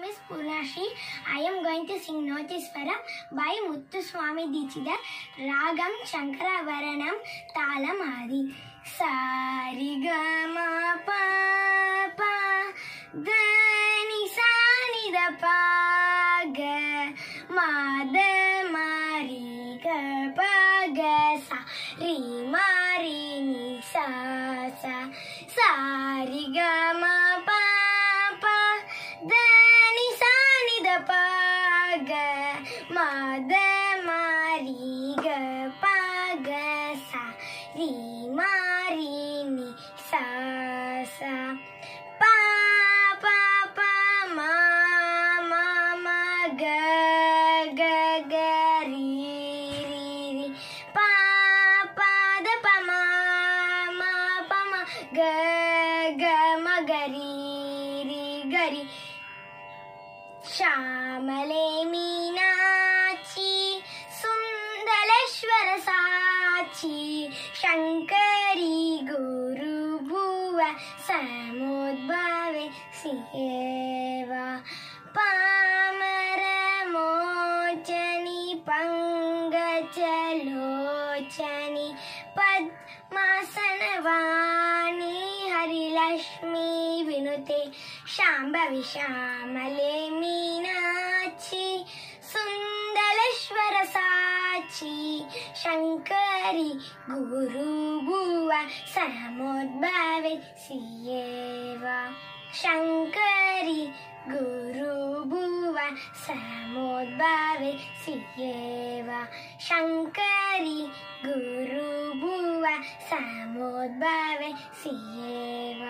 name is. I am going to sing Nottuswaram by Muttuswami Dikshitar. Ragam Shankarabharanam Talam Adi. Sari Gama Pa Pa Dani Sani Da Pa Ga Ma Da Mari Ga Pa Ga Sa Ri Sa Sa Sari Gama Pa Pa Ma Da Mari Ga Pa Ga Sa Ri Mari Ni Sa Sa Pa Pa Pa Ma Ma Ma Ga Ga Ga Ri Ri Ri Pa Pa Da Pa Ma Ma Pa Ma Ga Ga Ma शङ्करी गुरुभुव समुद्भवे सिवा पामरमोचनि पङ्गचलोचनि पद्मासनवाणी हरिलक्ष्मि विनुते शाम्भवि श्यामले मीना ಸಾಕ್ಷಿ ಶಂಕರಿ ಗುರು ಭುವ ಸಮೋದ್ಭವೆ ಸಿಯೇವ ಶಂಕರಿ ಗುರು ಭುವ ಸಮೋದ್ಭವೆ ಸಿಯೇವ ಶಂಕರಿ ಗುರು ಭುವ ಸಮೋದ್ಭವೆ ಸಿಯೇವ